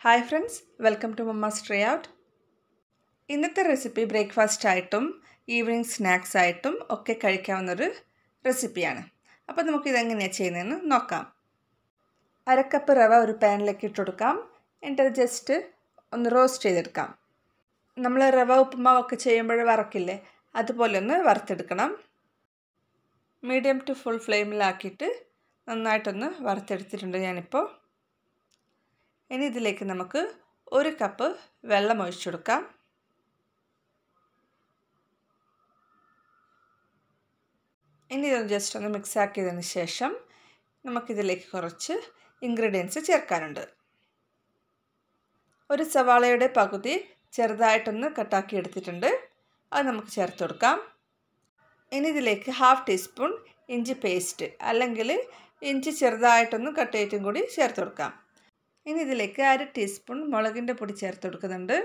Hi friends welcome to mamma's tray out ഇന്നത്തെ recipe breakfast ആയിട്ടും evening snacks ആയിട്ടും ഒക്കെ കഴിക്കാവുന്നൊരു റെസിപ്പിയാണ് അപ്പോൾ നമുക്ക് നമുക്കിതെങ്ങനെയാണ് ചെയ്യുന്നതെന്ന് നോക്കാം. അരക്കപ്പ് റവ ഒരു പാനിലേക്ക് ഇട്ടുകൊടുക്കാം എന്നിട്ട് അത് ജസ്റ്റ് ഒന്ന് റോസ്റ്റ് ചെയ്തെടുക്കാം. നമ്മൾ റവ ഉപ്പുമാവൊക്കെ ചെയ്യുമ്പോൾ വറക്കില്ലേ അതുപോലെ ഒന്ന് വറുത്തെടുക്കണം. മീഡിയം ടു ഫുൾ ഫ്ലെയിമിലാക്കിയിട്ട് നന്നായിട്ടൊന്ന് വറുത്തെടുത്തിട്ടുണ്ട് ഞാനിപ്പോൾ ഇനി ഇതിലേക്ക് നമുക്ക് ഒരു കപ്പ് വെള്ളം ഒഴിച്ചു കൊടുക്കാം. ഇനി ഇതൊന്ന് ജസ്റ്റ് ഒന്ന് മിക്സ് ആക്കിയതിന് ശേഷം നമുക്കിതിലേക്ക് കുറച്ച് ഇൻഗ്രീഡിയൻസ് ചേർക്കാനുണ്ട്. ഒരു സവാളയുടെ പകുതി ചെറുതായിട്ടൊന്ന് കട്ടാക്കി എടുത്തിട്ടുണ്ട്. അത് നമുക്ക് ചേർത്ത് കൊടുക്കാം. ഇനി ഇതിലേക്ക് ഹാഫ് ടീസ്പൂൺ ഇഞ്ചി പേസ്റ്റ് അല്ലെങ്കിൽ ഇഞ്ചി ചെറുതായിട്ടൊന്ന് കട്ട് കൂടി ചേർത്ത് കൊടുക്കാം. ഇനി ഇതിലേക്ക് അര ടീസ്പൂൺ മുളകിന്റെ പൊടി ചേർത്ത് കൊടുക്കുന്നുണ്ട്.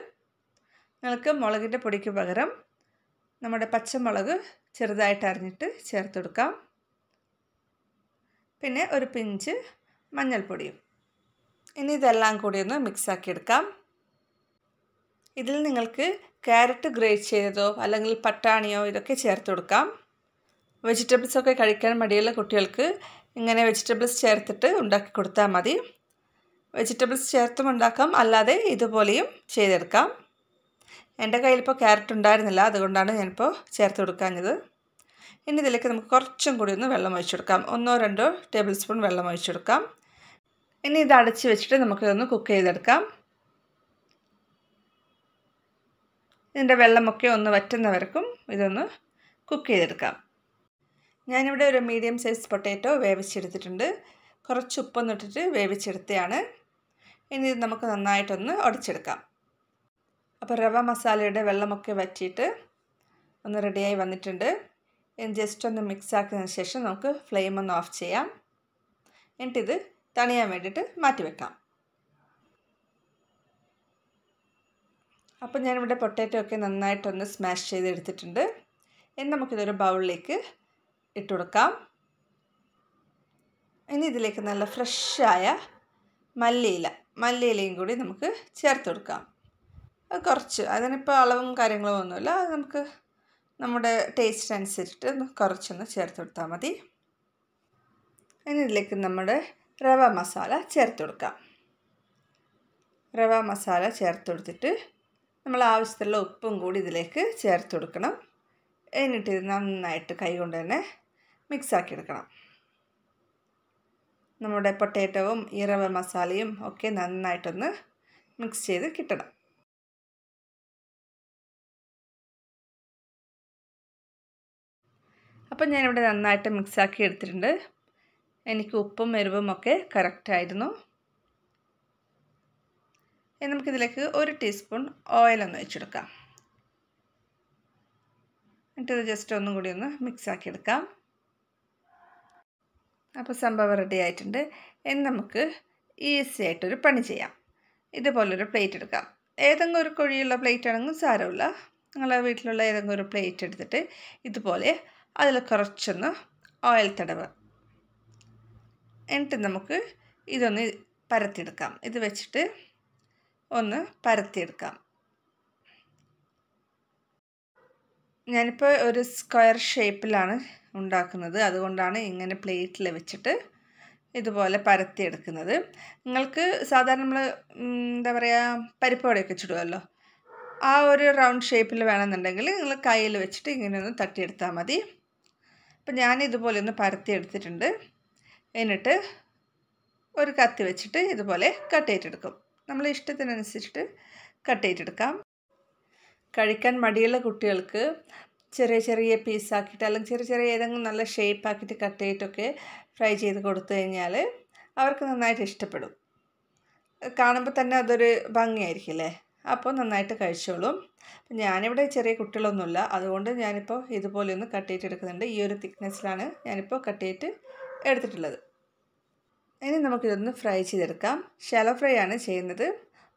നിങ്ങൾക്ക് മുളകിന്റെ പൊടിക്ക് പകരം നമ്മുടെ പച്ചമുളക് ചെറുതായിട്ട് അരിഞ്ഞിട്ട് ചേർത്ത് കൊടുക്കാം. പിന്നെ ഒരു പിഞ്ച് മഞ്ഞൾപ്പൊടിയും. ഇനി ഇതെല്ലാം കൂടി ഒന്ന് മിക്സാക്കി എടുക്കാം. ഇതിൽ നിങ്ങൾക്ക് ക്യാരറ്റ് ഗ്രേറ്റ് ചെയ്തതോ അല്ലെങ്കിൽ പട്ടാണിയോ ഇതൊക്കെ ചേർത്ത് കൊടുക്കാം. വെജിറ്റബിൾസൊക്കെ കഴിക്കാൻ മടിയുള്ള കുട്ടികൾക്ക് ഇങ്ങനെ വെജിറ്റബിൾസ് ചേർത്തിട്ട് ഉണ്ടാക്കി കൊടുത്താൽ മതി. വെജിറ്റബിൾസ് ചേർത്തും ഉണ്ടാക്കാം. അല്ലാതെ ഇതുപോലെയും ചെയ്തെടുക്കാം. എന്റെ കയ്യിലിപ്പോൾ ക്യാരറ്റ് ഉണ്ടായിരുന്നില്ല. അതുകൊണ്ടാണ് ഞാനിപ്പോൾ ചേർത്ത് കൊടുക്കാഞ്ഞത്. ഇനി ഇതിലേക്ക് നമുക്ക് കുറച്ചും കൂടി ഒന്ന് വെള്ളം ഒഴിച്ചെടുക്കാം. ഒന്നോ രണ്ടോ ടേബിൾ സ്പൂൺ വെള്ളം ഒഴിച്ചെടുക്കാം. ഇനി ഇത് അടച്ച് വെച്ചിട്ട് നമുക്കിതൊന്ന് കുക്ക് ചെയ്തെടുക്കാം. ഇതിന്റെ വെള്ളമൊക്കെ ഒന്ന് വറ്റുന്നവർക്കും ഇതൊന്ന് കുക്ക് ചെയ്തെടുക്കാം. ഞാനിവിടെ ഒരു മീഡിയം സൈസ് പൊട്ടാറ്റോ വേവിച്ചെടുത്തിട്ടുണ്ട്. കുറച്ച് ഉപ്പൊന്നിട്ടിട്ട് വേവിച്ചെടുത്തതാണ് ഇനി ഇത് നമുക്ക് നന്നായിട്ടൊന്ന് ഉടച്ചെടുക്കാം അപ്പോൾ റവ മസാലയുടെ വെള്ളമൊക്കെ വറ്റിയിട്ട് ഒന്ന് റെഡിയായി വന്നിട്ടുണ്ട്. ഇനി ജസ്റ്റ് ഒന്ന് മിക്സ് ആക്കിയതിന് ശേഷം നമുക്ക് ഫ്ലെയിം ഒന്ന് ഓഫ് ചെയ്യാം. എന്നിട്ടിത് തണിയാൻ വേണ്ടിയിട്ട് മാറ്റി വെക്കാം. അപ്പോൾ ഞാനിവിടെ പൊട്ടാറ്റോ ഒക്കെ നന്നായിട്ടൊന്ന് സ്മാഷ് ചെയ്തെടുത്തിട്ടുണ്ട്. ഇനി നമുക്കിതൊരു ബൗളിലേക്ക് ഇട്ട് കൊടുക്കാം. ഇനി ഇതിലേക്ക് നല്ല ഫ്രഷായ മല്ലിയില മല്ലിയിലയും കൂടി നമുക്ക് ചേർത്ത് കൊടുക്കാം. കുറച്ച് അതിനിപ്പോൾ അളവും കാര്യങ്ങളും ഒന്നുമില്ല. അത് നമുക്ക് നമ്മുടെ ടേസ്റ്റ് അനുസരിച്ചിട്ട് കുറച്ചൊന്ന് ചേർത്ത് കൊടുത്താൽ മതി. ഇനി ഇതിലേക്ക് നമ്മുടെ റവ മസാല ചേർത്ത് കൊടുക്കാം. റവ മസാല ചേർത്ത് കൊടുത്തിട്ട് നമ്മൾ ആവശ്യത്തിലുള്ള ഉപ്പും കൂടി ഇതിലേക്ക് ചേർത്ത് കൊടുക്കണം. എന്നിട്ട് നന്നായിട്ട് കൈകൊണ്ട് തന്നെ മിക്സാക്കി എടുക്കണം. നമ്മുടെ പൊട്ടേറ്റവും ഈ മസാലയും ഒക്കെ നന്നായിട്ടൊന്ന് മിക്സ് ചെയ്ത് കിട്ടണം. അപ്പം ഞാനിവിടെ നന്നായിട്ട് മിക്സാക്കി എടുത്തിട്ടുണ്ട്. എനിക്ക് ഉപ്പും എരിവും ഒക്കെ കറക്റ്റായിരുന്നു ഇനി നമുക്കിതിലേക്ക് ഒരു ടീസ്പൂൺ ഓയിലൊന്ന് വെച്ചെടുക്കാം എന്നിട്ടത് ജസ്റ്റ് ഒന്നും കൂടി ഒന്ന് മിക്സാക്കി എടുക്കാം. അപ്പോൾ സംഭവം റെഡി ആയിട്ടുണ്ട്. ഇനി നമുക്ക് ഈസി ആയിട്ടൊരു പണി ചെയ്യാം. ഇതുപോലൊരു പ്ലേറ്റ് എടുക്കാം. ഏതെങ്കിലും ഒരു കുഴിയുള്ള പ്ലേറ്റ് ആണെങ്കിൽ സാരമില്ല. നിങ്ങളെ വീട്ടിലുള്ള ഏതെങ്കിലും ഒരു പ്ലേറ്റ് എടുത്തിട്ട് ഇതുപോലെ അതിൽ കുറച്ചൊന്ന് ഓയിൽ തടവ്. എന്നിട്ട് നമുക്ക് ഇതൊന്ന് പരത്തിയെടുക്കാം. ഇത് വെച്ചിട്ട് ഒന്ന് പരത്തിയെടുക്കാം. ഞാനിപ്പോൾ ഒരു സ്ക്വയർ ഷേപ്പിലാണ് ഉണ്ടാക്കുന്നത്. അതുകൊണ്ടാണ് ഇങ്ങനെ പ്ലേറ്റിൽ വെച്ചിട്ട് ഇതുപോലെ പരത്തിയെടുക്കുന്നത്. നിങ്ങൾക്ക് സാധാരണ നമ്മൾ എന്താ പറയുക പരിപ്പ് വടയൊക്കെ ചുടുമല്ലോ ആ ഒരു റൗണ്ട് ഷേപ്പിൽ വേണമെന്നുണ്ടെങ്കിൽ നിങ്ങൾ കയ്യിൽ വെച്ചിട്ട് ഇങ്ങനെ ഒന്ന് തട്ടിയെടുത്താൽ മതി. അപ്പം ഞാൻ ഇതുപോലെ ഒന്ന് പരത്തിയെടുത്തിട്ടുണ്ട്. എന്നിട്ട് ഒരു കത്തി വെച്ചിട്ട് ഇതുപോലെ കട്ട് ചെയ്തെടുക്കും. നമ്മൾ ഇഷ്ടത്തിനനുസരിച്ചിട്ട് കട്ട് ചെയ്തെടുക്കാം. കഴിക്കാൻ മടിയുള്ള കുട്ടികൾക്ക് ചെറിയ ചെറിയ പീസാക്കിയിട്ട് അല്ലെങ്കിൽ ചെറിയ ചെറിയ ഏതെങ്കിലും നല്ല ഷേപ്പാക്കിയിട്ട് കട്ട് ചെയ്തിട്ടൊക്കെ ഫ്രൈ ചെയ്ത് കൊടുത്തു കഴിഞ്ഞാൽ അവർക്ക് നന്നായിട്ട് ഇഷ്ടപ്പെടും. കാണുമ്പോൾ തന്നെ അതൊരു ഭംഗിയായിരിക്കില്ലേ അപ്പോൾ നന്നായിട്ട് കഴിച്ചോളും. ഞാനിവിടെ ചെറിയ കുട്ടികളൊന്നുമില്ല. അതുകൊണ്ട് ഞാനിപ്പോൾ ഇതുപോലെ ഒന്ന് കട്ട് ചെയ്തിട്ട് എടുക്കുന്നുണ്ട്. ഈ ഒരു തിക്നെസ്സിലാണ് ഞാനിപ്പോൾ കട്ട് ചെയ്തിട്ട് എടുത്തിട്ടുള്ളത്. ഇനി നമുക്കിതൊന്ന് ഫ്രൈ ചെയ്തെടുക്കാം. ഷാലോ ഫ്രൈ ആണ് ചെയ്യുന്നത്.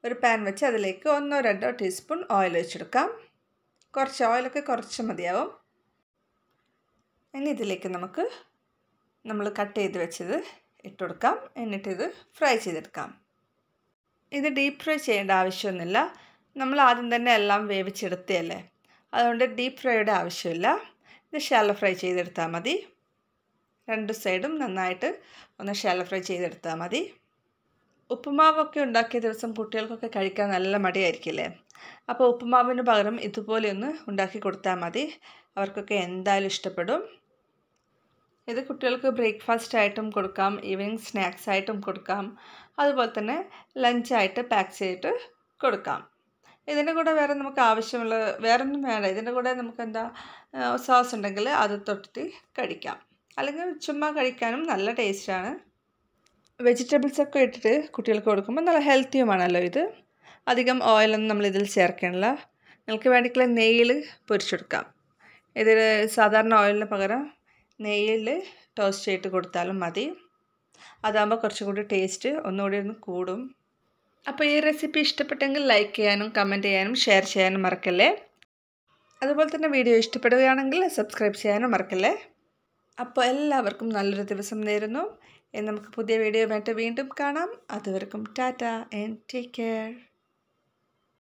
ഒരു പാൻ വെച്ച് അതിലേക്ക് ഒന്നോ രണ്ടോ ടീസ്പൂൺ ഓയിൽ ഒഴിച്ചെടുക്കാം. കുറച്ച് ഓയിലൊക്കെ കുറച്ച് മതിയാവും. ഇനി ഇതിലേക്ക് നമുക്ക് നമ്മൾ കട്ട് ചെയ്ത് വെച്ചത് ഇട്ട് കൊടുക്കാം. എന്നിട്ട് ഇത് ഫ്രൈ ചെയ്തെടുക്കാം. ഇത് ഡീപ്പ് ഫ്രൈ ചെയ്യേണ്ട ആവശ്യമൊന്നുമില്ല. നമ്മൾ ആദ്യം തന്നെ എല്ലാം വേവിച്ചെടുത്തതല്ലേ? അതുകൊണ്ട് ഡീപ്പ് ഫ്രൈയുടെ ആവശ്യമില്ല. ഇത് ഷാലോ ഫ്രൈ ചെയ്തെടുത്താൽ മതി. രണ്ട് സൈഡും നന്നായിട്ട് ഒന്ന് ഷാലോ ഫ്രൈ ചെയ്തെടുത്താൽ മതി. ഉപ്പുമാവൊക്കെ ഉണ്ടാക്കിയ ദിവസം കുട്ടികൾക്കൊക്കെ കഴിക്കാൻ നല്ല മടിയായിരിക്കില്ലേ? അപ്പോൾ ഉപ്പുമാവിന് പകരം ഇതുപോലെ ഒന്ന് ഉണ്ടാക്കി കൊടുത്താൽ മതി. അവർക്കൊക്കെ എന്തായാലും ഇഷ്ടപ്പെടും. ഇത് കുട്ടികൾക്ക് ബ്രേക്ക്ഫാസ്റ്റ് ആയിട്ടും കൊടുക്കാം ഈവനിങ് സ്നാക്സ് ആയിട്ടും കൊടുക്കാം അതുപോലെ തന്നെ ലഞ്ചായിട്ട് പാക്ക് ചെയ്തിട്ട് കൊടുക്കാം. ഇതിന്റെ കൂടെ വേറെ നമുക്ക് ആവശ്യമുള്ള വേറെ ഒന്നും വേണ്ട. ഇതിന്റെ കൂടെ നമുക്ക് എന്താ സോസ് ഉണ്ടെങ്കിൽ അത് തൊട്ടിട്ട് കഴിക്കാം. അല്ലെങ്കിൽ ചുമ്മാ കഴിക്കാനും നല്ല ടേസ്റ്റാണ്. വെജിറ്റബിൾസ് ഒക്കെ ഇട്ടിട്ട് കുട്ടികൾക്ക് കൊടുക്കുമ്പോൾ നല്ല ഹെൽത്തിയുമാണല്ലോ ഇത്. അധികം ഓയിലൊന്നും നമ്മൾ ഇതിൽ ചേർക്കണില്ല നിങ്ങൾക്ക് വേണ്ടിയിട്ടുള്ള നെയ്യിൽ പൊരിച്ചെടുക്കാം. ഇതിൽ സാധാരണ ഓയിലിന് പകരം നെയ്യിൽ ടോസ്റ്റ് ചെയ്തിട്ട് കൊടുത്താലും മതി. അതാകുമ്പോൾ കുറച്ചും കൂടി ടേസ്റ്റ് ഒന്നുകൂടി ഒന്ന് കൂടും. അപ്പോൾ ഈ റെസിപ്പി ഇഷ്ടപ്പെട്ടെങ്കിൽ ലൈക്ക് ചെയ്യാനും കമന്റ് ചെയ്യാനും ഷെയർ ചെയ്യാനും മറക്കല്ലേ? അതുപോലെ തന്നെ വീഡിയോ ഇഷ്ടപ്പെടുകയാണെങ്കിൽ സബ്സ്ക്രൈബ് ചെയ്യാനും മറക്കല്ലേ? അപ്പോൾ എല്ലാവർക്കും നല്ലൊരു ദിവസം നേരുന്നു. നമുക്ക് പുതിയ വീഡിയോ വേണ്ട വീണ്ടും കാണാം. അതുവരെക്കും ടാറ്റ ആൻഡ് ടേക്ക് കെയർ